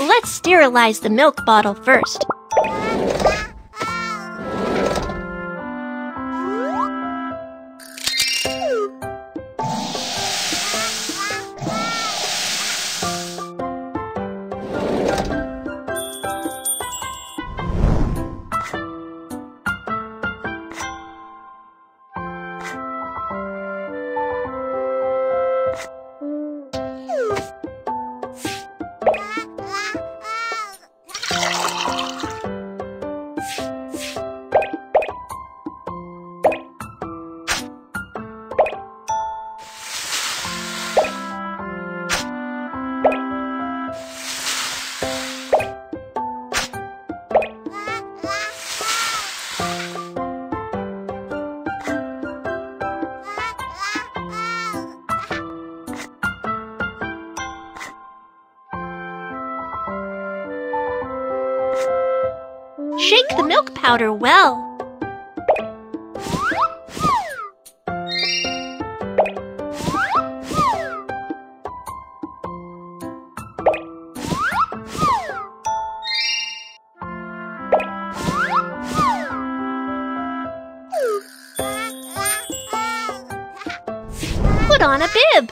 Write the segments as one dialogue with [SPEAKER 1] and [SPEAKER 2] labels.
[SPEAKER 1] Let's sterilize the milk bottle first. Shake the milk powder well. Put on a bib.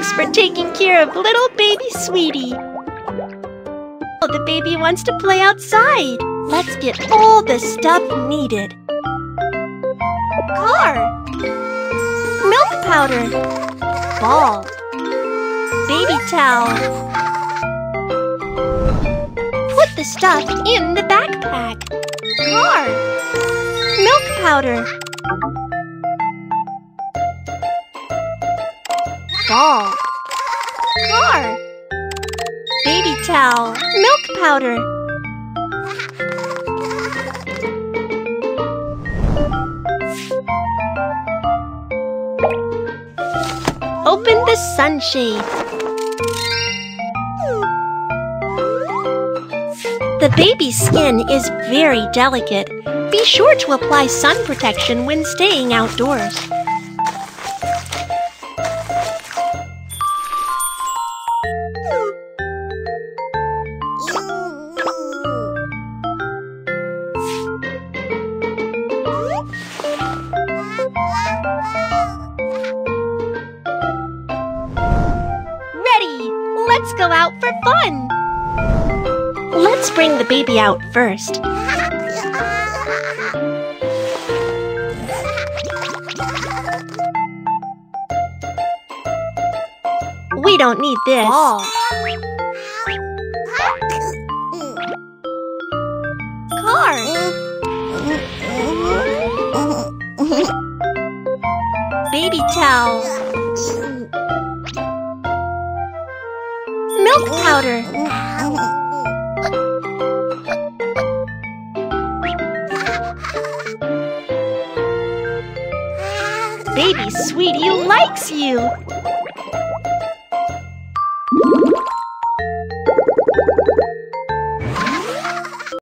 [SPEAKER 1] Thanks for taking care of little baby sweetie. Oh, the baby wants to play outside. Let's get all the stuff needed. Car. Milk powder. Ball. Baby towel. Put the stuff in the backpack. Car. Milk powder. Ball. Car. Baby towel. Milk powder. Open the sunshade. The baby's skin is very delicate. Be sure to apply sun protection when staying outdoors. Let's go out for fun! Let's bring the baby out first. We don't need this. Car. Powder. Baby sweetie likes you.